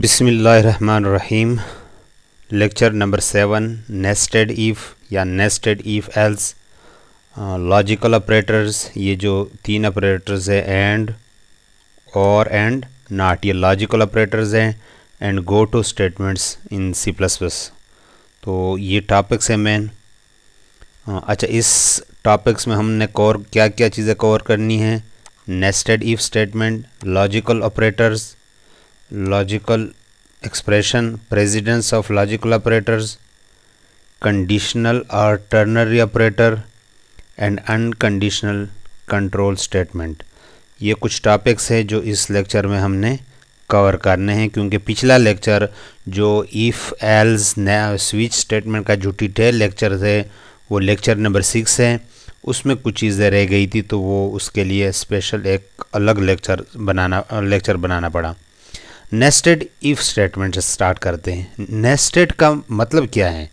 बिसमीम lecture number seven, nested if या nested if else. Logical operators, ये जो तीन ऑपरेटर्स हैं, एंड, और, एंड, नाट, ये लॉजिकल ऑपरेटर्स हैं, and go to statements in C plus plus. तो ये टॉपिक्स हैं मेन। अच्छा इस टॉपिक्स में हमने कवर क्या क्या चीज़ें कवर करनी हैं? Nested if statement, logical operators logical expression precedence of logical operators conditional और ternary operator and unconditional control statement ये कुछ टॉपिक्स है जो इस लेक्चर में हमने कवर करने हैं, क्योंकि पिछला लेक्चर जो इफ़ एल्स स्विच स्टेटमेंट का जो डिटेल लेक्चर थे वो लेक्चर नंबर सिक्स है, उसमें कुछ चीज़ें रह गई थी तो वो उसके लिए स्पेशल एक अलग लेक्चर बनाना लेक्चर बनाना पड़ा। नेस्टेड इफ़ स्टेटमेंट स्टार्ट करते हैं। नेस्टेड का मतलब क्या है?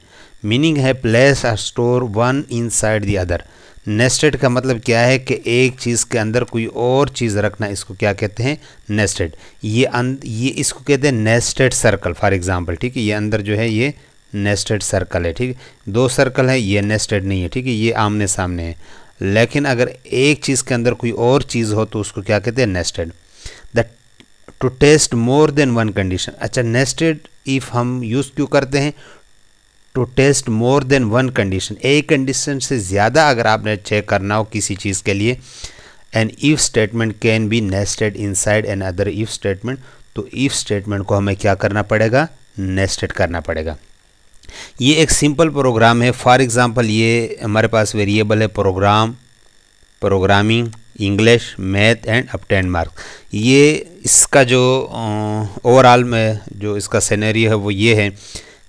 मीनिंग है place a store one inside the other nested का मतलब क्या है कि एक चीज़ के अंदर कोई और चीज़ रखना इसको क्या कहते हैं? नेस्टेड ये अं, ये इसको कहते हैं नेस्टेड सर्कल फॉर एग्जांपल ठीक है? ये अंदर जो है ये नेस्टेड सर्कल है ठीक दो सर्कल है ये नेस्टेड नहीं है ठीक है? ये आमने सामने है। लेकिन अगर एक चीज़ के अंदर कोई और चीज़ हो तो उसको क्या कहते हैं? Nested to test more than one condition अच्छा नेस्टेड इफ़ हम यूज़ क्यों करते हैं? To test more than one condition एक कंडीशन से ज़्यादा अगर आपने चेक करना हो किसी चीज़ के लिए an if statement can be nested inside an other if statement तो इफ़ स्टेटमेंट को हमें क्या करना पड़ेगा? नेस्टेड करना पड़ेगा। ये एक सिंपल प्रोग्राम है। फॉर एग्ज़ाम्पल ये हमारे पास वेरिएबल है program programming English math and up ten marks ये इसका जो ओवरऑल में जो इसका सैनरी है वो ये है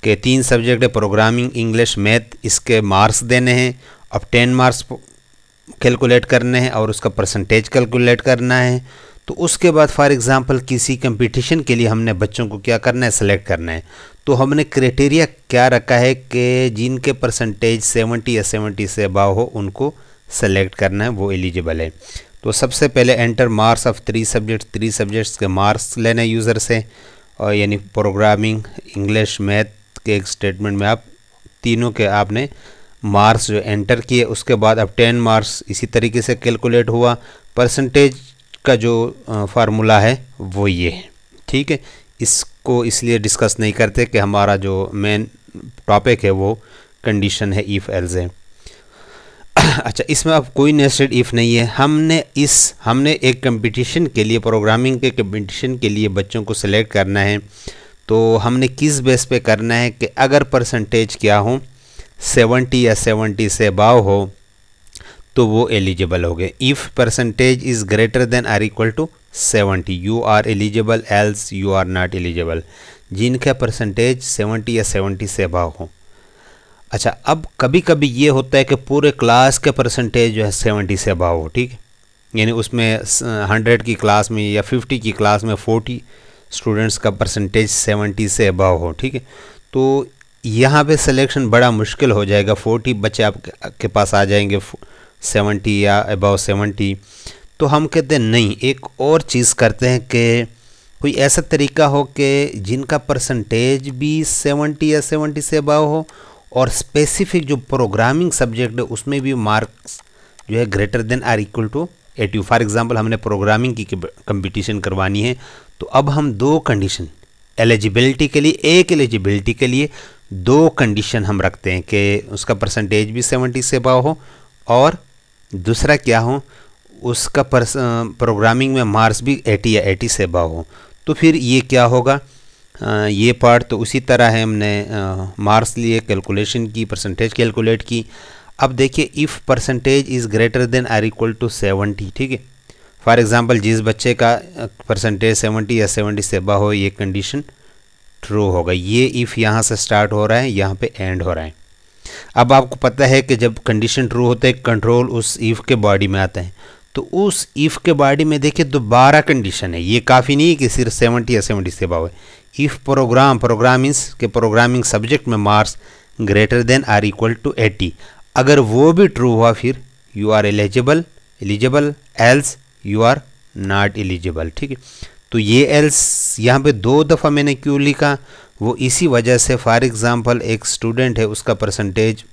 कि तीन सब्जेक्ट है प्रोग्रामिंग इंग्लिश मैथ इसके मार्क्स देने हैं, अब टेन मार्क्स कैलकुलेट करने हैं और उसका परसेंटेज कैलकुलेट करना है। तो उसके बाद फॉर एग्ज़ाम्पल किसी कंपटीशन के लिए हमने बच्चों को क्या करना है सेलेक्ट करना है। तो हमने क्राइटेरिया क्या रखा है कि जिनके परसेंटेज 70 या 70 से अबाव हो, उनको सेलेक्ट करना है, वो एलिजिबल है। तो सबसे पहले enter marks of three subjects three subjects के मार्क्स लेने यूज़र से। और यानी प्रोग्रामिंग इंग्लिश मैथ के एक स्टेटमेंट में आप तीनों के आपने मार्क्स जो एंटर किए, उसके बाद अब टेन मार्क्स इसी तरीके से कैलकुलेट हुआ। परसेंटेज का जो फार्मूला है, वो ये है। ठीक है? इसको इसलिए डिस्कस नहीं करते कि हमारा जो मेन टॉपिक है, वो कंडीशन है इफ़ एल्स है। अच्छा इसमें अब कोई नेस्टेड इफ़ नहीं है। हमने इस, हमने एक कंपटीशन के लिए प्रोग्रामिंग के कंपटीशन के लिए बच्चों को सिलेक्ट करना है। तो हमने किस बेस पे करना है कि अगर परसेंटेज क्या हो 70 या 70 से अबाव हो तो वो एलिजिबल हो गए। If percentage is greater than or equal to 70 you are eligible else you are not eligible जिनका परसेंटेज 70 या 70 से अबाव हो अच्छा अब कभी कभी ये होता है कि पूरे क्लास के परसेंटेज जो है सेवेंटी से अबाव हो, ठीक है? यानी उसमें हंड्रेड की क्लास में या फिफ्टी की क्लास में फोर्टी स्टूडेंट्स का परसेंटेज सेवेंटी से अबाव हो, ठीक है? तो यहाँ पे सिलेक्शन बड़ा मुश्किल हो जाएगा। फोर्टी बच्चे आपके पास आ जाएँगे सेवेंटी या अबाव सेवेंटी तो हम कहते हैं, नहीं, एक और चीज़ करते हैं कि कोई ऐसा तरीका हो कि जिनका परसेंटेज भी सेवेंटी या सेवेंटी से अबाव हो और स्पेसिफिक जो प्रोग्रामिंग सब्जेक्ट है, उसमें भी मार्क्स जो है greater than or equal to eighty for example हमने प्रोग्रामिंग की कंपटीशन करवानी है तो अब हम दो कंडीशन एलिजिबिलिटी के लिए, एक एलिजिबिलिटी के लिए दो कंडीशन हम रखते हैं कि उसका परसेंटेज भी सेवेंटी से अबाव हो और दूसरा क्या हो, उसका प्रोग्रामिंग में मार्क्स भी एटी या एटी से अबाव हो। तो फिर ये क्या होगा? ये पार्ट तो उसी तरह है, हमने मार्क्स लिए कैलकुलेशन की परसेंटेज कैलकुलेट की। अब देखिए if percentage is greater than or equal to seventy ठीक है? फॉर एग्ज़ाम्पल जिस बच्चे का परसेंटेज सेवेंटी या सेवेंटी से बा हो, ये कंडीशन ट्रू होगा। ये इफ़ यहाँ से स्टार्ट हो रहा है, यहाँ पे एंड हो रहा है। अब आपको पता है कि जब कंडीशन ट्रू होते है कंट्रोल उस इफ़ के बॉडी में आता है। तो उस इफ़ के बॉडी में देखिए दोबारा कंडीशन है। ये काफ़ी नहीं है कि सिर्फ़ सेवेंटी या सेवेंटी से बाव। है इफ़ प्रोग्राम प्रोग्रामिंग्स के प्रोग्रामिंग सब्जेक्ट में marks greater than or equal to eighty अगर वो भी ट्रू हुआ, फिर you are eligible eligible else you are not eligible ठीक है? तो ये एल्स यहाँ पे दो दफ़ा मैंने क्यों लिखा? वो इसी वजह से फॉर एग्ज़ाम्पल एक स्टूडेंट है, उसका परसेंटेज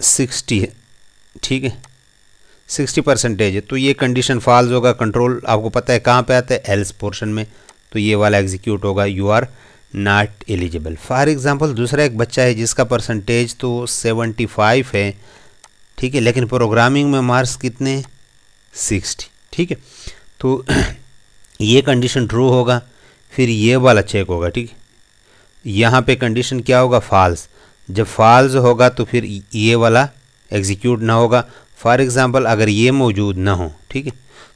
सिक्सटी है, ठीक है? सिक्सटी परसेंटेज है। तो ये कंडीशन फॉल्स होगा कंट्रोल आपको पता है कहाँ पे आता है? एल्स पोर्शन में। तो ये वाला एग्जीक्यूट होगा। You are not eligible for example दूसरा एक बच्चा है जिसका परसेंटेज तो सेवेंटी फाइव है। ठीक है, लेकिन प्रोग्रामिंग में मार्क्स कितने? सिक्सटी ठीक है? तो ये कंडीशन ट्रू होगा। फिर ये वाला चेक होगा। ठीक है? यहाँ पे कंडीशन क्या होगा? फॉल्स जब फॉल्स होगा तो फिर ये वाला एग्जीक्यूट ना होगा। फॉर एग्ज़ाम्पल अगर ये मौजूद ना हो, ठीक है?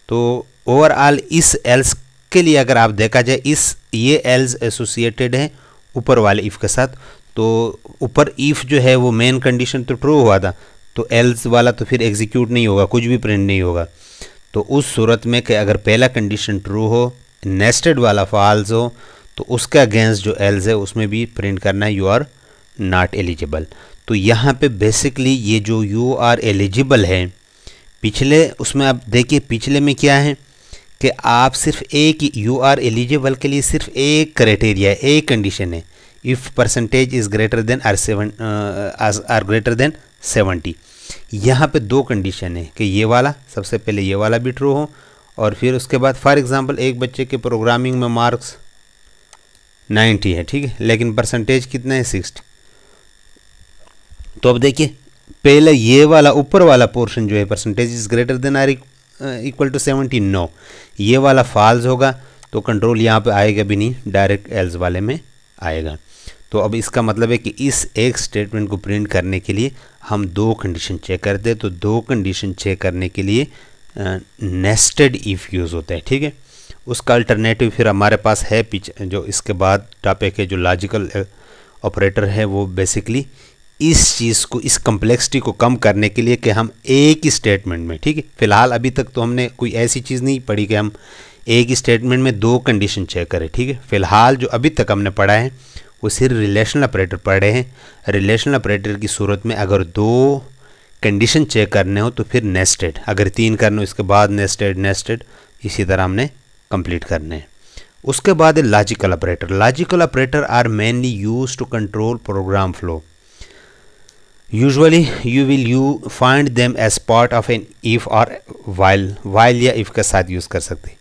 तो ओवरऑल इस एल्स के लिए अगर आप देखा जाए, इस, ये एल्स एसोसिएटेड हैं ऊपर वाले इफ़ के साथ। तो ऊपर इफ़ जो है, वो मेन कंडीशन तो ट्रू हुआ था तो एल्स वाला तो फिर एग्जीक्यूट नहीं होगा, कुछ भी प्रिंट नहीं होगा। तो उस सूरत में कि अगर पहला कंडीशन ट्रू हो नेस्टेड वाला फॉल्स हो तो उसका अगेंस्ट जो एल्स है, उसमें भी प्रिंट करना है यू आर नॉट एलिजिबल तो यहाँ पे बेसिकली ये जो यू आर एलिजिबल है, पिछले, उसमें आप देखिए पिछले में क्या है कि आप सिर्फ़ एक यू आर एलिजिबल के लिए सिर्फ़ एक क्राइटेरिया एक कंडीशन है। If percentage is greater than or seven or greater than seventy यहाँ पे दो कंडीशन है कि ये वाला, सबसे पहले ये वाला भी ट्रू हो और फिर उसके बाद फॉर एग्ज़ाम्पल एक बच्चे के प्रोग्रामिंग में मार्क्स 90 है, ठीक है? लेकिन परसेंटेज कितना है? सिक्सटी तो अब देखिए, पहले ये वाला ऊपर वाला पोर्शन जो है percentage is greater than or equal to seventy no ये वाला फॉल्स होगा तो कंट्रोल यहाँ पे आएगा भी नहीं डायरेक्ट एल्स वाले में आएगा। तो अब इसका मतलब है कि इस एक स्टेटमेंट को प्रिंट करने के लिए हम दो कंडीशन चेक करते हैं तो दो कंडीशन चेक करने के लिए नेस्टेड इफ़ यूज़ होता है, ठीक है? उसका अल्टरनेटिव फिर हमारे पास है, पीछे, जो इसके बाद टॉपिक है, जो लॉजिकल ऑपरेटर है, वो बेसिकली इस चीज़ को, इस कम्प्लेक्सिटी को कम करने के लिए कि हम एक ही स्टेटमेंट में, ठीक है? फ़िलहाल अभी तक तो हमने कोई ऐसी चीज़ नहीं पढ़ी कि हम एक ही स्टेटमेंट में दो कंडीशन चेक करें, ठीक है? फ़िलहाल जो अभी तक हमने पढ़ा है, वो सिर्फ़ रिलेशनल ऑपरेटर पढ़े हैं। रिलेशनल ऑपरेटर की सूरत में अगर दो कंडीशन चेक करने हो तो फिर नेस्टेड अगर तीन करने हो, इसके बाद नेस्टेड नेस्टेड इसी तरह हमने कंप्लीट करने हैं। उसके बाद है logical operator logical operator are mainly use to control program flow usually you will you find them as part of an if और वाइल वाइल या इफ़ के साथ यूज़ कर सकते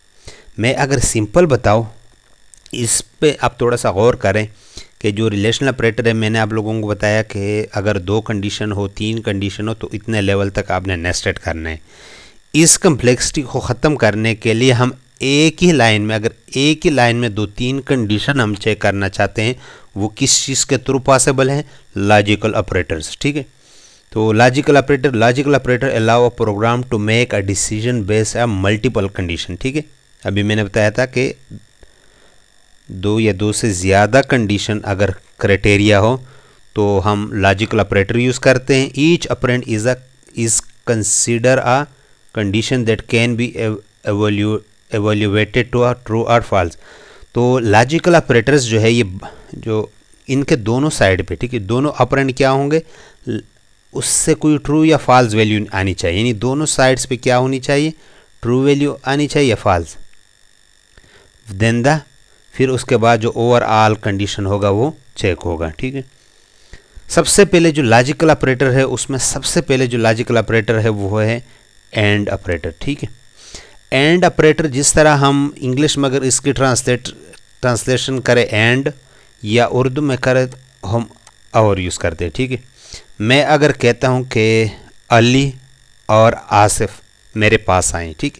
मैं अगर सिंपल बताऊँ, इस पे आप थोड़ा सा गौर करें कि जो रिलेशनल ऑपरेटर है, मैंने आप लोगों को बताया कि अगर दो कंडीशन हो, तीन कंडीशन हो तो इतने लेवल तक आपने नेस्टेड करना है। इस कम्प्लेक्सिटी को ख़त्म करने के लिए हम एक ही लाइन में, अगर एक ही लाइन में दो तीन कंडीशन हम चेक करना चाहते हैं वो किस चीज़ के थ्रू पॉसिबल है? लॉजिकल ऑपरेटर्स ठीक है? तो logical operator logical operator allow a program to make a decision based a multiple condition ठीक है? अभी मैंने बताया था कि दो या दो से ज़्यादा कंडीशन अगर क्राइटेरिया हो तो हम लॉजिकल ऑपरेटर यूज़ करते हैं। Each operand is a is consider a condition that can be evaluated to a true और फॉल्स तो लॉजिकल ऑपरेटर्स जो है ये जो इनके दोनों साइड पे, ठीक है, दोनों अपरेंट क्या होंगे? उससे कोई ट्रू या फॉल्स वैल्यू आनी चाहिए। यानी दोनों साइड्स पे क्या होनी चाहिए? ट्रू वैल्यू आनी चाहिए या फॉल्स देन द फिर उसके बाद जो ओवरऑल कंडीशन होगा वो चेक होगा, ठीक है? सबसे पहले जो लॉजिकल ऑपरेटर है, उसमें सबसे पहले जो लॉजिकल ऑपरेटर है वो है एंड ऑपरेटर ठीक है? एंड ऑपरेटर जिस तरह हम इंग्लिश में अगर इसकी ट्रांसलेट ट्रांसलेशन करें एंड या उर्दू में करें, हम और यूज़ करते हैं, ठीक है? मैं अगर कहता हूँ कि अली और आसिफ मेरे पास आए, ठीक?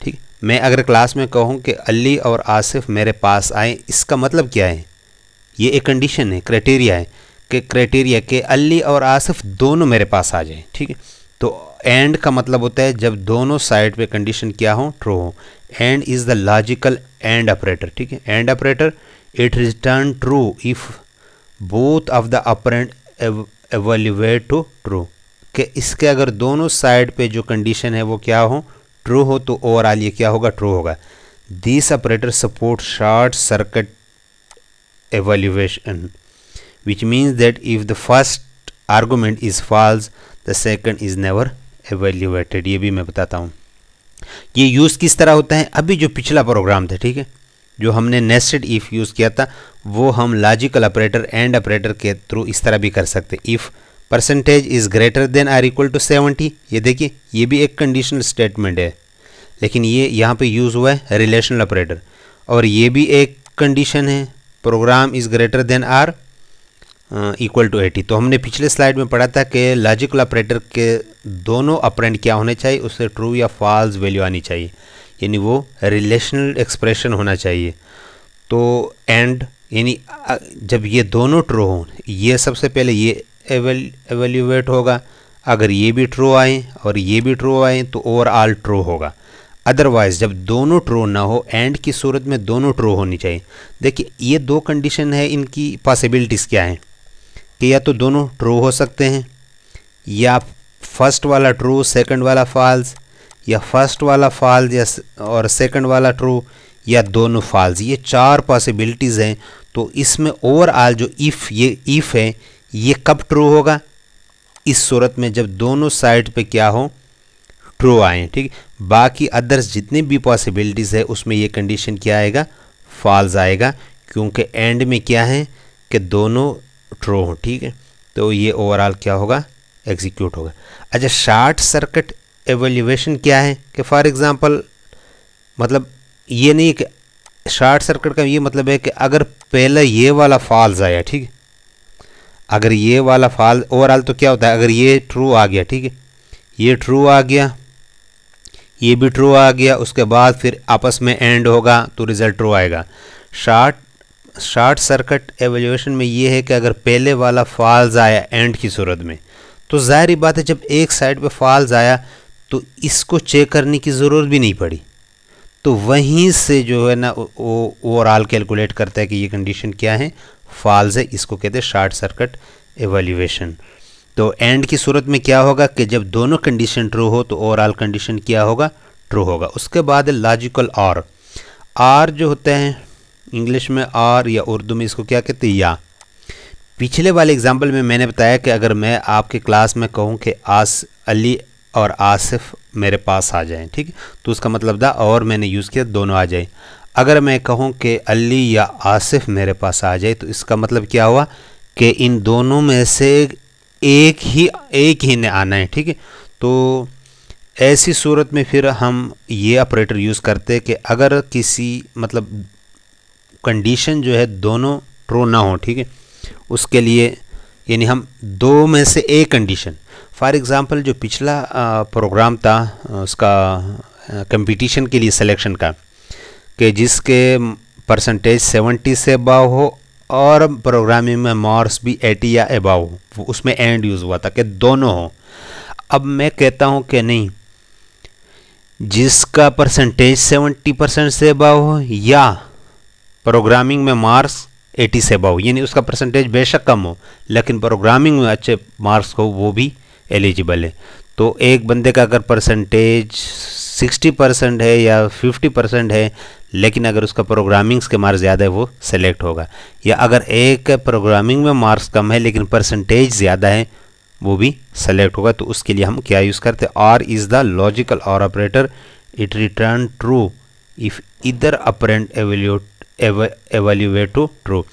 है मैं अगर क्लास में कहूँ कि अली और आसिफ मेरे पास आए, इसका मतलब क्या है? ये एक कंडीशन है क्राइटेरिया है कि क्राइटेरिया कि अली और आसिफ दोनों मेरे पास आ जाएँ, ठीक है? तो एंड का मतलब होता है जब दोनों साइड पे कंडीशन क्या हो ट्रू हो। And is the logical and operator ठीक है? And operator it return true if both of the operand evaluate to true कि इसके अगर दोनों साइड पे जो कंडीशन है वो क्या हो ट्रू हो तो ओवरऑल ये क्या होगा? ट्रू होगा। This operator support short circuit evaluation, which means that if the first argument is false the second is never evaluated. ये भी मैं बताता हूँ। ये यूज़ किस तरह होता है? अभी जो पिछला प्रोग्राम था, ठीक है? जो हमने नेस्टेड इफ़ यूज़ किया था, वो हम लॉजिकल ऑपरेटर एंड ऑपरेटर के थ्रू इस तरह भी कर सकते if percentage is greater than or equal to seventy ये देखिए, ये भी एक कंडीशनल स्टेटमेंट है। लेकिन ये यहाँ पे यूज़ हुआ है रिलेशनल ऑपरेटर और ये भी एक कंडीशन है। Program is greater than or equal to eighty तो हमने पिछले स्लाइड में पढ़ा था कि लॉजिकल ऑपरेटर के दोनों अपरेंट क्या होने चाहिए? उससे ट्रू या फॉल्स वैल्यू आनी चाहिए। यानी वो रिलेशनल एक्सप्रेशन होना चाहिए। तो एंड यानी जब ये दोनों ट्रू हों, ये सबसे पहले ये एवेल्यूएट होगा। अगर ये भी ट्रू आए और ये भी ट्रू आए तो ओवरऑल ट्रू होगा। अदरवाइज़ जब दोनों ट्रू ना हो एंड की सूरत में दोनों ट्रू होनी चाहिए। देखिए, ये दो कंडीशन है, इनकी पॉसिबिलिटीज़ क्या हैं? कि या तो दोनों ट्रू हो सकते हैं, या फ़र्स्ट वाला ट्रू सेकंड वाला फॉल्स या फ़र्स्ट वाला फॉल्स या और सेकंड वाला ट्रू या दोनों फॉल्स ये चार पॉसिबिलिटीज़ हैं तो इसमें ओवरऑल जो इफ़ ये इफ़ है, ये कब ट्रू होगा? इस सूरत में जब दोनों साइड पे क्या हो? ट्रू आए, ठीक बाकी अदर्स जितनी भी पॉसिबिलिटीज़ है, उसमें ये कंडीशन क्या आएगा? फॉल्स आएगा, क्योंकि एंड में क्या है? कि दोनों ट्रू हो, ठीक है? तो ये ओवरऑल क्या होगा? एग्जीक्यूट होगा। अच्छा शार्ट सर्किट एवेल्यूएशन क्या है? कि फॉर एग्ज़ाम्पल मतलब ये नहीं कि शार्ट सर्किट का ये मतलब है कि अगर पहले ये वाला फॉल्स आया, ठीक है? अगर ये वाला फॉल ओवरऑल तो क्या होता है? अगर ये ट्रू आ गया, ठीक है? ये ट्रू आ गया, ये भी ट्रू आ गया, उसके बाद फिर आपस में एंड होगा तो रिज़ल्ट ट्रू आएगा। शार्ट शार्ट सर्किट एवेल्यूशन में ये है कि अगर पहले वाला फॉल्स आया एंड की सूरत में तो ज़ाहरी बात है जब एक साइड पे फॉल्स आया तो इसको चेक करने की ज़रूरत भी नहीं पड़ी। तो वहीं से जो है ना वो ओवरऑल कैलकुलेट करता है कि ये कंडीशन क्या है? फॉल्स है, इसको कहते हैं शार्ट सर्किट एवेल्यूशन तो एंड की सूरत में क्या होगा कि जब दोनों कंडीशन ट्रू हो तो ओवरऑल कंडीशन क्या होगा? ट्रू होगा। उसके बाद लॉजिकल आर आर जो होते हैं इंग्लिश में आर या उर्दू में इसको क्या कहते हैं? या। पिछले वाले एग्ज़ाम्पल में मैंने बताया कि अगर मैं आपके क्लास में कहूँ कि आस, अली और आसिफ मेरे पास आ जाएँ, ठीक? तो उसका मतलब था, और मैंने यूज़ किया, दोनों आ जाए। अगर मैं कहूँ कि अली या आसिफ मेरे पास आ जाए तो इसका मतलब क्या हुआ? कि इन दोनों में से एक ही एक ही ने आना है, ठीक है? तो ऐसी सूरत में फिर हम ये ऑपरेटर यूज़ करते हैं कि अगर किसी मतलब कंडीशन जो है, दोनों ट्रू ना हो, ठीक है? उसके लिए, यानी हम दो में से एक कंडीशन फॉर एग्ज़ाम्पल जो पिछला प्रोग्राम था उसका कंपटीशन के लिए सिलेक्शन का, कि जिसके परसेंटेज 70 से अबाव हो, और प्रोग्रामिंग में मार्क्स भी 80 या अबाव हो उसमें एंड यूज़ हुआ था, कि दोनों हो। अब मैं कहता हूँ कि नहीं, जिसका परसेंटेज 70 परसेंट से अबाव हो, या प्रोग्रामिंग में मार्क्स 80 से अबाव यानी उसका परसेंटेज बेशक कम हो, लेकिन प्रोग्रामिंग में अच्छे मार्क्स हो, वो भी एलिजिबल है। तो एक बंदे का अगर परसेंटेज 60 परसेंट है या 50 परसेंट है, लेकिन अगर उसका प्रोग्रामिंग्स के मार्क्स ज़्यादा है, वो सेलेक्ट होगा। या अगर एक प्रोग्रामिंग में मार्क्स कम है, लेकिन परसेंटेज ज़्यादा है, वो भी सेलेक्ट होगा तो उसके लिए हम क्या यूज़ करते हैं? Or is the logical or operator it return true if either operand evaluate to true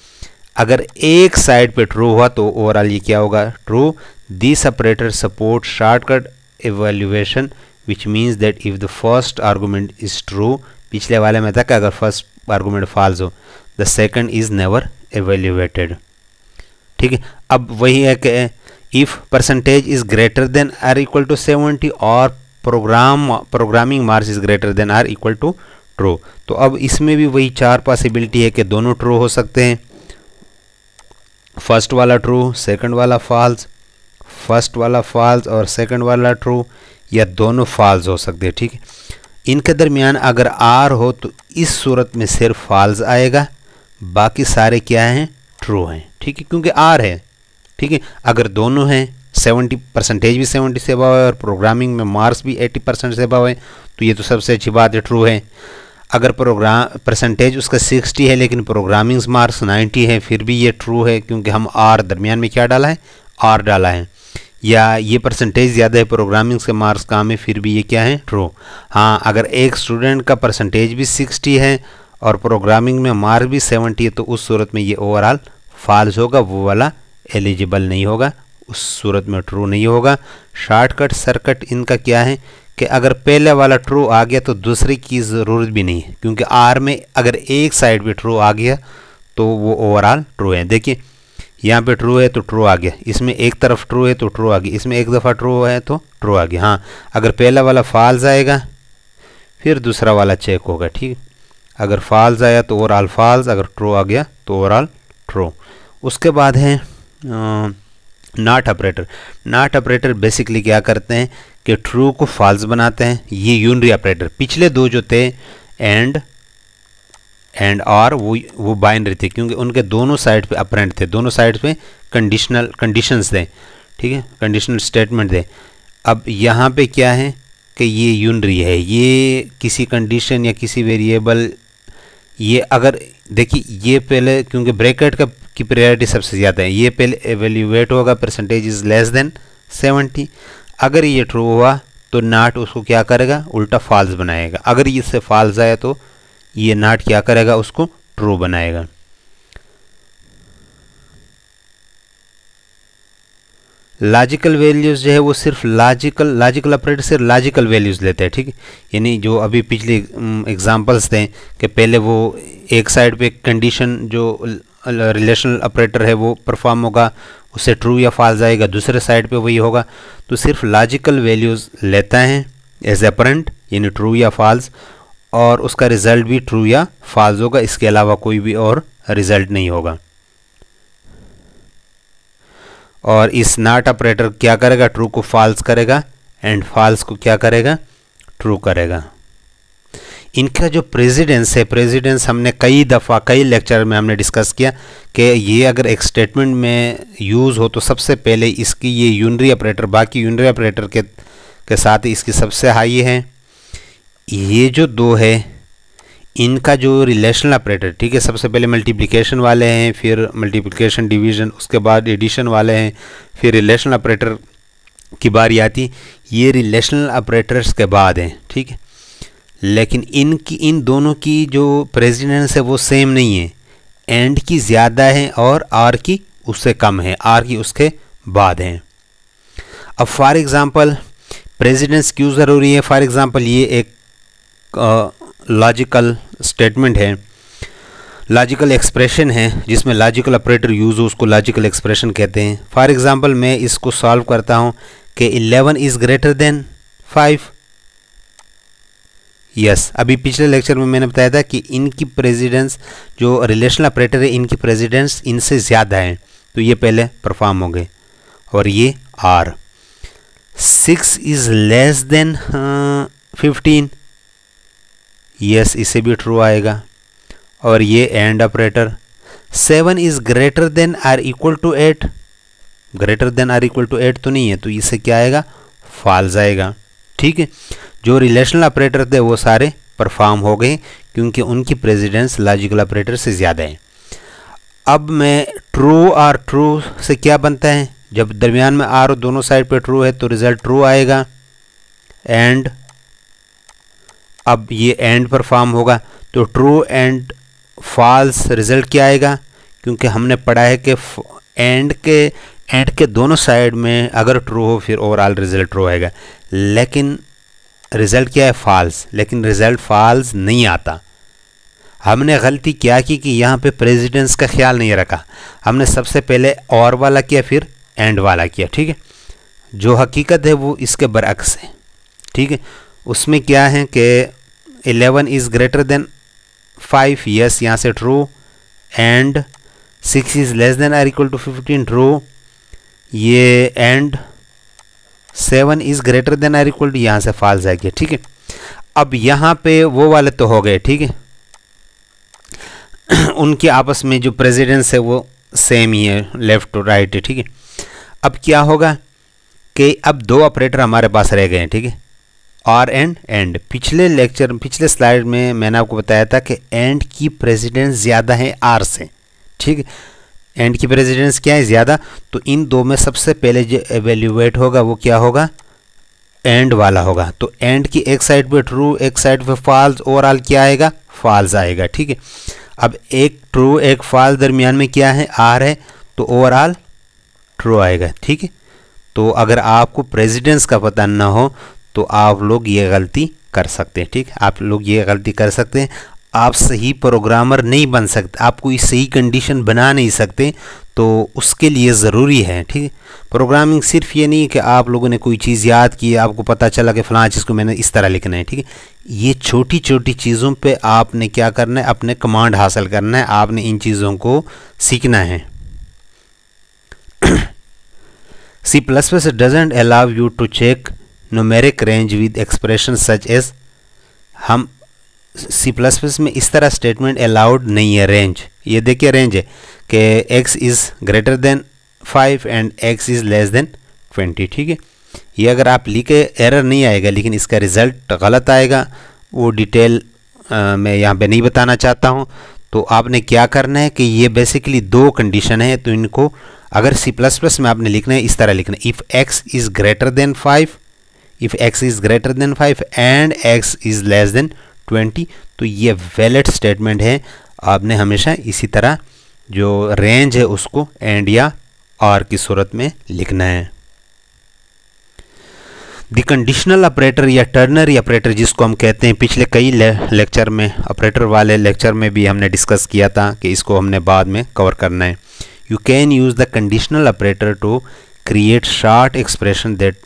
अगर एक साइड पे ट्रू हुआ तो ओवरऑल ये क्या होगा? True this operator support shortcut evaluation which means that if the first argument is true पिछले वाले में था कि अगर फ़र्स्ट आर्गूमेंट फॉल्स हो the second is never evaluated ठीक है? अब वही है कि if percentage is greater than or equal to seventy और program programming marks is greater than or equal to true. तो अब इसमें भी वही चार पॉसिबिलिटी है कि दोनों ट्रू हो सकते हैं। फ़र्स्ट वाला ट्रू सेकंड वाला फॉल्स फ़र्स्ट वाला फॉल्स और सेकंड वाला ट्रू या दोनों फॉल्स हो सकते हैं, ठीक है? इनके दरमियान अगर आर हो तो इस सूरत में सिर्फ़ फॉल्स आएगा, बाकी सारे क्या हैं? ट्रू हैं, ठीक है? क्योंकि आर है, ठीक है? अगर दोनों हैं सेवेंटी परसेंटेज भी सेवेंटी से अभाव है और प्रोग्रामिंग में मार्क्स भी एटी परसेंट से अभाव है तो ये तो सबसे अच्छी बात है ट्रू है। अगर प्रोग्राम परसेंटेज उसका सिक्सटी है, लेकिन प्रोग्रामिंग मार्क्स नाइन्टी है, फिर भी ये ट्रू है, क्योंकि हम आर दरमियान में क्या डाला है? आर डाला है। या ये परसेंटेज ज़्यादा है प्रोग्रामिंग के मार्क्स काम है, फिर भी ये क्या है? ट्रू हाँ अगर एक स्टूडेंट का परसेंटेज भी सिक्सटी है और प्रोग्रामिंग में मार्क भी सेवेंटी है तो उस सूरत में ये ओवरऑल फॉल्स होगा, वो वाला एलिजिबल नहीं होगा, उस सूरत में ट्रू नहीं होगा। शॉर्टकट सर्कट इनका क्या है? कि अगर पहले वाला ट्रू आ गया तो दूसरे की ज़रूरत भी नहीं है। क्योंकि आर में अगर एक साइड पे ट्रू आ गया तो वो ओवरऑल ट्रू है। देखिए, यहाँ पे ट्रू है तो ट्रू आ गया। इसमें एक तरफ़ ट्रू है तो ट्रू आ गया। इसमें एक दफ़ा ट्रू है तो ट्रू आ गया। हाँ अगर पहला वाला फॉल्स आएगा, फिर दूसरा वाला चेक होगा, ठीक अगर फॉल्स आया तो ओवरऑल फॉल्स अगर ट्रू आ गया तो ओवरऑल ट्रू उसके बाद है not operator not operator basically क्या करते हैं? कि ट्रू को फॉल्स बनाते हैं। ये यूनरी ऑपरेटर पिछले दो जो थे एंड एंड आर वो वो बाइनरी थे, क्योंकि उनके दोनों साइड पे अपरेंट थे। दोनों साइड पे कंडीशनल कंडीशंस थे। ठीक है? कंडीशनल स्टेटमेंट थे। अब यहाँ पे क्या है कि ये यूनरी है। ये किसी कंडीशन या किसी वेरिएबल ये अगर, देखिए, ये पहले, क्योंकि ब्रैकेट का, की प्रायोरिटी सबसे ज़्यादा है। ये पहले एवेल्यूएट होगा percentage is less than seventy अगर ये ट्रू हुआ तो नाट उसको क्या करेगा? उल्टा फॉल्स बनाएगा। अगर इससे फॉल्स आया तो ये नाट क्या करेगा? उसको ट्रू बनाएगा। लॉजिकल वैल्यूज़ जो है, वो सिर्फ़ लॉजिकल लॉजिकल ऑपरेटर सिर्फ़ लॉजिकल वैल्यूज़ लेते हैं, ठीक यानी जो अभी पिछले एग्जांपल्स थे कि पहले वो एक साइड पे कंडीशन जो रिलेशनल ऑपरेटर है, वो परफॉर्म होगा उससे ट्रू या फॉल्स आएगा, दूसरे साइड पे वही होगा। तो सिर्फ़ लॉजिकल वैल्यूज़ लेता है एज अपरेंट यानी ट्रू या फॉल्स और उसका रिज़ल्ट भी ट्रू या फॉल्स होगा। इसके अलावा कोई भी और रिज़ल्ट नहीं होगा। और इस नाट ऑपरेटर क्या करेगा? ट्रू को फॉल्स करेगा एंड फॉल्स को क्या करेगा? ट्रू करेगा। इनका जो प्रेसिडेंस है, प्रेसिडेंस हमने कई दफ़ा, कई लेक्चर में हमने डिस्कस किया कि ये अगर एक स्टेटमेंट में यूज़ हो तो सबसे पहले इसकी ये यूनरी ऑपरेटर, बाकी यूनरी ऑपरेटर के के साथ इसकी सबसे हाई है। ये जो दो है, इनका जो रिलेशनल ऑपरेटर, ठीक है, सबसे पहले मल्टीप्लिकेशन वाले हैं, फिर मल्टीप्लिकेशन डिवीज़न, उसके बाद एडिशन वाले हैं, फिर रिलेशनल ऑपरेटर की बारी आती। ये रिलेशनल ऑपरेटर्स के बाद हैं, ठीक है। लेकिन इनकी इन दोनों की जो प्रेसिडेंस है वो सेम नहीं है। एंड की ज़्यादा है और आर की उससे कम है। आर की उसके बाद है। अब फॉर एग्ज़ाम्पल प्रेसिडेंस क्यों ज़रूरी है? फॉर एग्ज़ाम्पल ये एक लॉजिकल स्टेटमेंट है। लॉजिकल एक्सप्रेशन है, जिसमें लॉजिकल ऑपरेटर यूज़ हो उसको लॉजिकल एक्सप्रेशन कहते हैं। फॉर एग्ज़ाम्पल मैं इसको सॉल्व करता हूँ कि 11 इज़ ग्रेटर देन 5 यस अभी पिछले लेक्चर में मैंने बताया था कि इनकी प्रेसिडेंस जो रिलेशनल ऑपरेटर है, इनकी प्रेसिडेंस इनसे ज़्यादा है। तो ये पहले परफॉर्म हो गए। और ये or six is less than fifteen yes इसे भी ट्रू आएगा। और ये and operator seven is greater than or equal to eight greater than or equal to eight तो नहीं है तो इसे क्या आएगा? फॉल्स आएगा। ठीक है? जो रिलेशनल ऑपरेटर थे, वो सारे परफॉर्म हो गए, क्योंकि उनकी प्रेसिडेंस लॉजिकल ऑपरेटर से ज़्यादा है। अब मैं ट्रू और ट्रू से क्या बनता है? जब दरमियान में आर दोनों साइड पे ट्रू है तो रिज़ल्ट ट्रू आएगा। एंड अब ये एंड परफॉर्म होगा तो ट्रू एंड फॉल्स रिज़ल्ट क्या आएगा? क्योंकि हमने पढ़ा है कि एंड के एंड के दोनों साइड में अगर ट्रू हो, फिर ओवरऑल रिज़ल्ट ट्रू आएगा। लेकिन रिज़ल्ट क्या है? फॉल्स लेकिन रिज़ल्ट फॉल्स नहीं आता। हमने गलती क्या की कि यहाँ पे प्रेसिडेंस का ख्याल नहीं रखा? हमने सबसे पहले और वाला किया, फिर एंड वाला किया, ठीक है? जो हकीकत है वो इसके बरक्स है, ठीक है? उसमें क्या है कि eleven is greater than five yes यहाँ से true and six is less than or equal to fifteen true ये and seven is greater than or equal to यहाँ से फॉल्स आ गया, ठीक है? अब यहाँ पे वो वाले तो हो गए, ठीक है? उनके आपस में जो प्रेसिडेंस है वो सेम ही है, लेफ़्ट टू राइट है, ठीक है? अब क्या होगा कि अब दो ऑपरेटर हमारे पास रह गए हैं, ठीक है? Or and and. पिछले लेक्चर, पिछले स्लाइड में मैंने आपको बताया था कि एंड की प्रेसिडेंस ज़्यादा है आर से, ठीक है? एंड की प्रेसिडेंस क्या है? ज़्यादा? तो इन दो में सबसे पहले जो एवेल्यूएट होगा, वो क्या होगा? एंड वाला होगा। तो एंड की एक साइड पे ट्रू एक साइड पे फॉल्स ओवरऑल क्या आएगा? फॉल्स आएगा, ठीक है? अब एक ट्रू एक फॉल्स दरमियान में क्या है? आर है तो ओवरऑल ट्रू आएगा, ठीक है? तो अगर आपको प्रेसिडेंस का पता ना हो तो आप लोग ये गलती कर सकते हैं, ठीक आप लोग ये गलती कर सकते हैं। आप सही प्रोग्रामर नहीं बन सकते, आप कोई सही कंडीशन बना नहीं सकते तो उसके लिए ज़रूरी है, ठीक प्रोग्रामिंग सिर्फ़ ये नहीं कि आप लोगों ने कोई चीज़ याद की, आपको पता चला कि फ़लाँ चीज़ को मैंने इस तरह लिखना है, ठीक है? ये छोटी छोटी चीज़ों पे आपने क्या करना है, अपने कमांड हासिल करना है, आपने इन चीज़ों को सीखना है। C plus plus doesn't allow you to check numeric range with expression such as हम सी प्लस प्लस में इस तरह स्टेटमेंट अलाउड नहीं है रेंज ये देखिए रेंज है कि x is greater than five and x is less than twenty ठीक है? ये अगर आप लिखे एरर नहीं आएगा लेकिन इसका रिज़ल्ट गलत आएगा वो डिटेल आ, मैं यहाँ पे नहीं बताना चाहता हूँ। तो आपने क्या करना है कि ये बेसिकली दो कंडीशन है तो इनको अगर सी प्लस प्लस में आपने लिखना है इस तरह लिखना है। If x is greater than five if x is greater than five and x is less than twenty तो ये वैलिड स्टेटमेंट है। आपने हमेशा इसी तरह जो रेंज है उसको एंड या आर की सूरत में लिखना है। द कंडीशनल ऑपरेटर या टर्नरी ऑपरेटर जिसको हम कहते हैं, पिछले कई लेक्चर में ऑपरेटर वाले लेक्चर में भी हमने डिस्कस किया था कि इसको हमने बाद में कवर करना है। You can use the conditional operator to create short expression that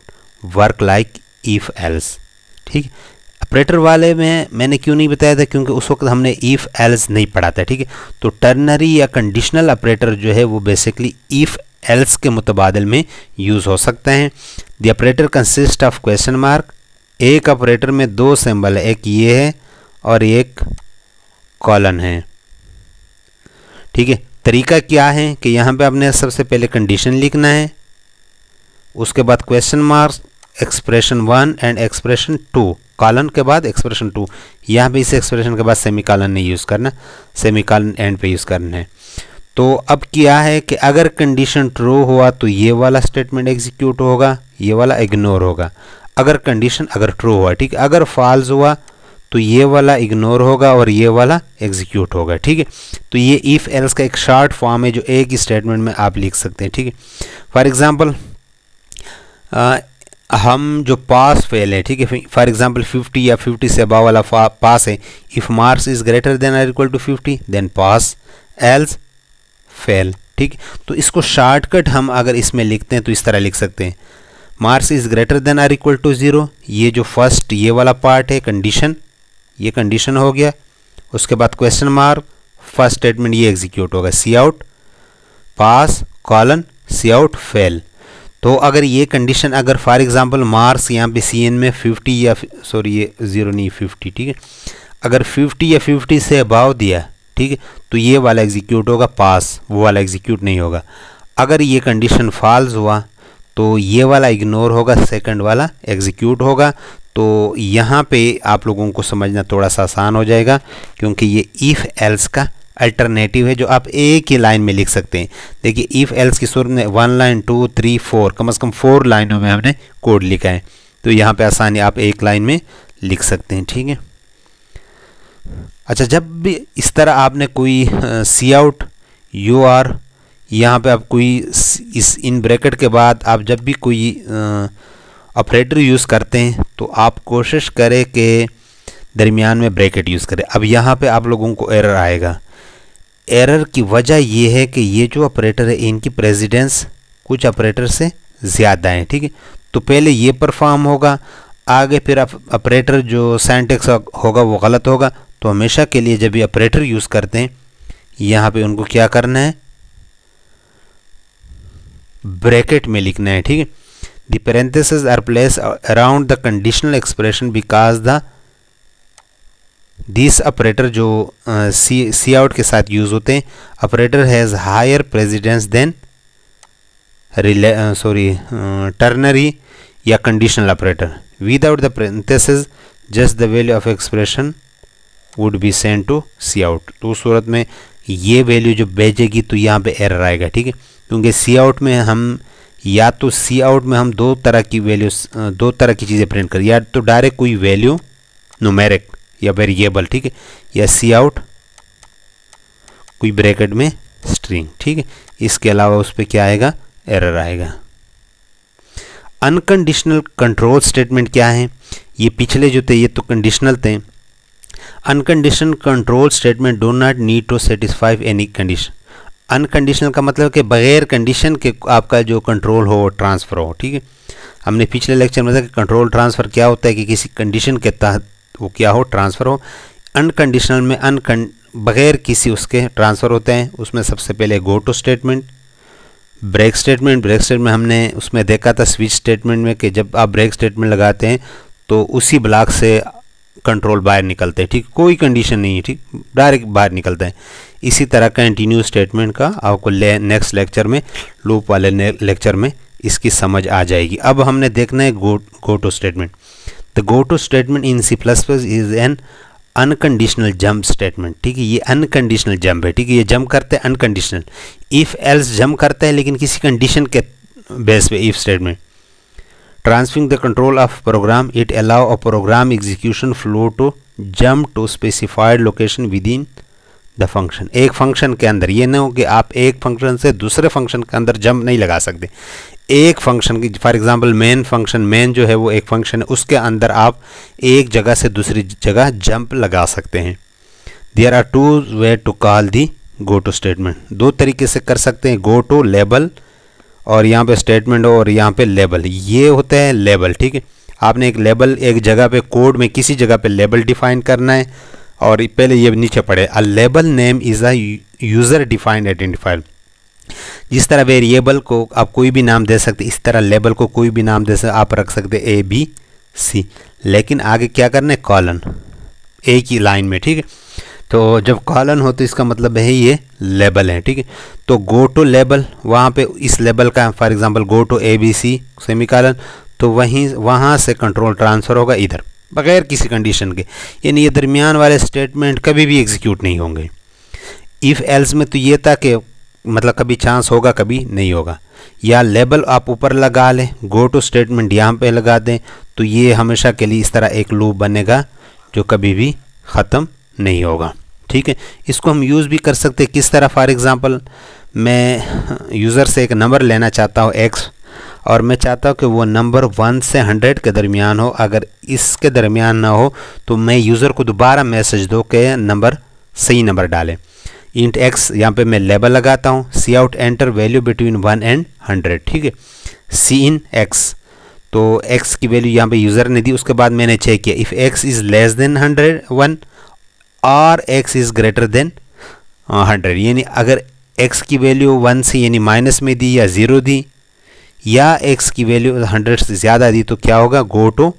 work like if else ठीक? ऑपरेटर वाले में मैंने क्यों नहीं बताया था? क्योंकि उस वक्त हमने इफ़ एल्स नहीं पढ़ा था, ठीक है? तो टर्नरी या कंडीशनल ऑपरेटर जो है, वो बेसिकली इफ़ एल्स के मुतबादल में यूज़ हो सकते हैं। The operator consist of question mark एक ऑपरेटर में दो सिंबल है, एक ये है और एक कॉलन है। ठीक है? तरीका क्या है कि यहाँ पे आपने सबसे पहले कंडीशन लिखना है, उसके बाद question mark expression one and expression two colon के बाद एक्सप्रेशन टू यहाँ पे इस एक्सप्रेशन के बाद सेमी कॉलन नहीं यूज़ करना सेमी कॉलन एंड पे यूज़ करना है। तो अब क्या है कि अगर कंडीशन ट्रू हुआ तो ये वाला स्टेटमेंट एग्जीक्यूट होगा, ये वाला इग्नोर होगा। अगर कंडीशन अगर ट्रू हुआ, ठीक है? अगर फॉल्स हुआ तो ये वाला इग्नोर होगा और ये वाला एग्जीक्यूट होगा, ठीक है? तो ये इफ़ एल्स का एक शॉर्ट फॉर्म है जो एक ही स्टेटमेंट में आप लिख सकते हैं, ठीक है? फॉर एग्ज़ाम्पल हम जो पास फेल है, ठीक है? फॉर एग्जांपल 50 या 50 से अबाव वाला पास है if marks is greater than or equal to 50 then pass else fail ठीक? तो इसको शॉर्टकट हम अगर इसमें लिखते हैं तो इस तरह लिख सकते हैं। Marks is greater than or equal to zero ये जो फ़र्स्ट ये वाला पार्ट है कंडीशन ये कंडीशन हो गया। उसके बाद क्वेश्चन मार्क फ़र्स्ट स्टेटमेंट ये एग्जीक्यूट होगा cout pass colon cout fail तो अगर ये कंडीशन अगर फॉर एग्जांपल मार्क्स यहाँ पे सी एन में 50 या सॉरी ये ज़ीरो नहीं 50 ठीक है? अगर 50 या 50 से अबाव दिया, ठीक है? तो ये वाला एग्जीक्यूट होगा पास वो वाला एग्जीक्यूट नहीं होगा। अगर ये कंडीशन फॉल्स हुआ तो ये वाला इग्नोर होगा सेकंड वाला एग्जीक्यूट होगा। तो यहाँ पे आप लोगों को समझना थोड़ा सा आसान हो जाएगा, क्योंकि ये इफ़ एल्स का अल्टरनेटिव है जो आप एक ही लाइन में लिख सकते हैं। देखिए इफ़ एल्स की सूरत में one line two three four कम अज़ कम फोर लाइनों में हमने कोड लिखा है। तो यहाँ पे आसानी आप एक लाइन में लिख सकते हैं, ठीक है? अच्छा जब भी इस तरह आपने कोई सी आउट यू आर यहाँ पे आप कोई इस इन ब्रैकेट के बाद आप जब भी कोई ऑपरेटर यूज़ करते हैं तो आप कोशिश करें कि दरमियान में ब्रैकेट यूज़ करें। अब यहाँ पे आप लोगों को एरर आएगा। एरर की वजह यह है कि ये जो ऑपरेटर है, इनकी प्रेसिडेंस कुछ ऑपरेटर से ज़्यादा है, ठीक है? तो पहले ये परफॉर्म होगा, आगे फिर ऑपरेटर जो सेंटेक्स होगा, वो गलत होगा। तो हमेशा के लिए जब ये ऑपरेटर यूज़ करते हैं, यहाँ पे उनको क्या करना है? ब्रैकेट में लिखना है, ठीक है? The parenthesis are place around the conditional expression because the this operator जो सी सी आउट के साथ यूज़ होते हैं operator has higher precedence than sorry ternary या conditional operator without the parenthesis just the value of expression would be send to cout तो उस सूरत में ये वैल्यू जो भेजेगी तो यहाँ पे एरर आएगा, ठीक है? क्योंकि सी आउट में हम, या तो सी आउट में हम दो तरह की वैल्यू दो तरह की चीज़ें प्रिंट करें, या तो डायरेक्ट कोई वैल्यू नुमेरिक या वेरिएबल ठीक है? या सी आउट कोई ब्रैकेट में स्ट्रिंग ठीक है? इसके अलावा उस पर क्या आएगा? एरर आएगा। अनकंडीशनल कंट्रोल स्टेटमेंट क्या है? ये पिछले जो थे, ये तो कंडीशनल थे। Unconditional control statement do not need to satisfy any condition unconditional का मतलब कि बगैर कंडीशन के आपका जो कंट्रोल हो ट्रांसफ़र हो, ठीक है? हमने पिछले लेक्चर में देखा कि कंट्रोल ट्रांसफ़र क्या होता है कि किसी कंडीशन के तहत वो क्या हो ट्रांसफ़र हो। अनकंडीशनल में अन बगैर किसी उसके ट्रांसफ़र होते हैं। उसमें सबसे पहले go to statement break statement break statement हमने उसमें देखा था स्विच स्टेटमेंट में कि जब आप ब्रेक स्टेटमेंट लगाते हैं तो उसी ब्लॉक से कंट्रोल बाहर निकलते हैं ठीक? कोई कंडीशन नहीं है ठीक? डायरेक्ट बाहर निकलते हैं। इसी तरह कंटिन्यू स्टेटमेंट का आपको ले, नेक्स्ट लेक्चर में लूप वाले लेक्चर में इसकी समझ आ जाएगी। अब हमने देखना है go go to statement statement in C plus plus is an unconditional jump statement ठीक है, ये अनकंडीशनल जंप है। ठीक है, ये जंप करते हैं अनकंडीशनल इफ़ एल्स जंप करता है, लेकिन किसी कंडीशन के बेस पे if statement transferring the control of program it allow a program execution flow to to to specified location with within the function एक फ़ंक्शन के अंदर, ये ना हो कि आप एक फ़ंक्शन से दूसरे फ़ंक्शन के अंदर जंप नहीं लगा सकते। एक फ़ंक्शन की for example main function main जो है वो एक फ़ंक्शन है, उसके अंदर आप एक जगह से दूसरी जगह जंप लगा सकते हैं। There are two way to call the go to statement दो तरीके से कर सकते हैं गो टू लेबल और यहाँ पे स्टेटमेंट और यहाँ पे लेबल ये होता है लेबल ठीक है? आपने एक लेबल एक जगह पे कोड में किसी जगह पे लेबल डिफाइन करना है और पहले ये नीचे पढ़े a label name is a user defined identifier जिस तरह वेरिएबल को आप कोई भी नाम दे सकते, इस तरह लेबल को कोई भी नाम दे सकते, आप रख सकते ए बी सी लेकिन आगे क्या करना है? कॉलन एक ही लाइन में, ठीक है? तो जब कॉलन हो तो इसका मतलब है ये लेबल है, ठीक है? तो गो टू लेबल वहाँ पे इस लेबल का for example go to A B C semicolon तो वहीं, वहाँ से कंट्रोल ट्रांसफ़र होगा इधर। बगैर किसी कंडीशन के। यानी ये दरमियान वाले स्टेटमेंट कभी भी एग्जीक्यूट नहीं होंगे। इफ़ एल्स में तो ये था कि मतलब कभी चांस होगा, कभी नहीं होगा। या लेबल आप ऊपर लगा लें गो टू स्टेटमेंट यहाँ पे लगा दें तो ये हमेशा के लिए इस तरह एक लूप बनेगा, जो कभी भी ख़त्म नहीं होगा। ठीक है? इसको हम यूज़ भी कर सकते हैं। किस तरह? फॉर एग्ज़ाम्पल मैं यूज़र से एक नंबर लेना चाहता हूँ एक्स और मैं चाहता हूँ कि वो नंबर वन से हंड्रेड के दरमियान हो। अगर इसके दरमियान ना हो तो मैं यूज़र को दोबारा मैसेज दो कि नंबर सही नंबर डालें। इंट एक्स यहाँ पे मैं लेबल लगाता हूँ। Cout enter value between one and hundred ठीक है? सी इन एक्स तो एक्स की वैल्यू यहाँ पे यूज़र ने दी, उसके बाद मैंने चेक किया। If x is less than hundred one और x is greater than hundred यानी अगर एक्स की वैल्यू वन से यानी माइनस में दी या ज़ीरो दी या एक्स की वैल्यू हंड्रेड से ज़्यादा दी तो क्या होगा? गो टू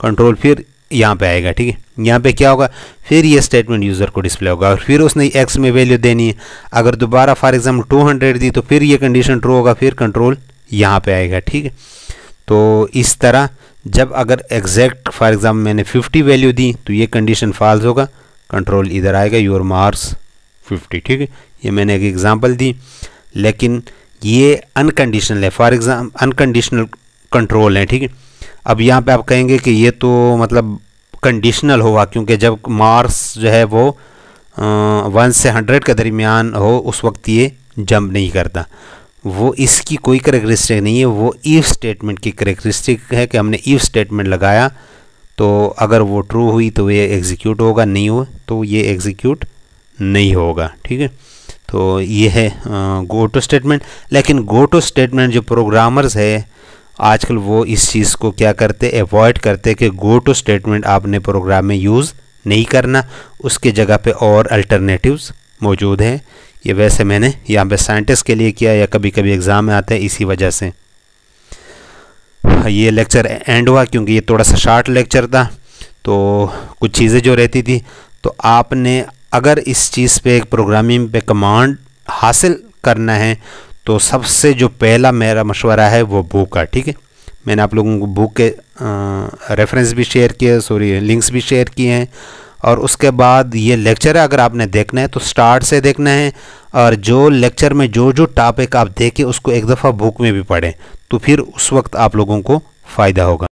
कंट्रोल फिर यहाँ पे आएगा, ठीक है? यहाँ पे क्या होगा? फिर ये स्टेटमेंट यूज़र को डिस्प्ले होगा, और फिर उसने एक्स में वैल्यू देनी है। अगर दोबारा फॉर एग्ज़ाम्पल टू हंड्रेड दी तो फिर ये कंडीशन ट्रू होगा, फिर कंट्रोल यहाँ पे आएगा, ठीक है? तो इस तरह जब अगर एग्जैक्ट फॉर एग्ज़ाम्पल मैंने 50 वैल्यू दी तो ये कंडीशन फॉल्स होगा। कंट्रोल इधर आएगा योर मार्क्स 50 ठीक है? ये मैंने एक एग्ज़ाम्पल दी, लेकिन ये अनकंडीशनल है। फॉर एग्ज़ाम अनकंडीशनल कंट्रोल है, ठीक है? अब यहाँ पे आप कहेंगे कि ये तो मतलब कंडीशनल होगा, क्योंकि जब मार्क्स जो है वो वन से हंड्रेड के दरमियान हो, उस वक्त ये जंप नहीं करता। वो इसकी कोई करेक्टरिस्टिक नहीं है, वो ईफ स्टेटमेंट की करेक्टरिस्टिक है कि हमने ईफ स्टेटमेंट लगाया तो अगर वो ट्रू हुई तो ये एग्जीक्यूट होगा, नहीं हो तो ये एग्जीक्यूट नहीं होगा, ठीक है? तो ये है गो टू स्टेटमेंट लेकिन गो टू स्टेटमेंट जो प्रोग्रामर्स है, आजकल वो इस चीज़ को क्या करते अवॉइड करते कि गो टू स्टेटमेंट आपने प्रोग्राम में यूज़ नहीं करना। उसके जगह पे और अल्टरनेटिव्स मौजूद हैं। ये वैसे मैंने यहाँ पे साइंटिस्ट के लिए किया या कभी कभी एग्ज़ाम में आते हैं, इसी वजह से। ये लेक्चर एंड हुआ क्योंकि ये थोड़ा सा शार्ट लेक्चर था तो कुछ चीज़ें जो रहती थी तो आपने अगर इस चीज़ पे, एक प्रोग्रामिंग पे कमांड हासिल करना है तो सबसे जो पहला मेरा मशवरा है वो बुक का, ठीक है? मैंने आप लोगों को बुक के रेफरेंस भी शेयर किए सॉरी लिंक्स भी शेयर किए हैं। और उसके बाद ये लेक्चर अगर आपने देखना है तो स्टार्ट से देखना है। और जो लेक्चर में जो जो टॉपिक आप देखें, उसको एक दफ़ा बुक में भी पढ़ें तो फिर उस वक्त आप लोगों को फ़ायदा होगा।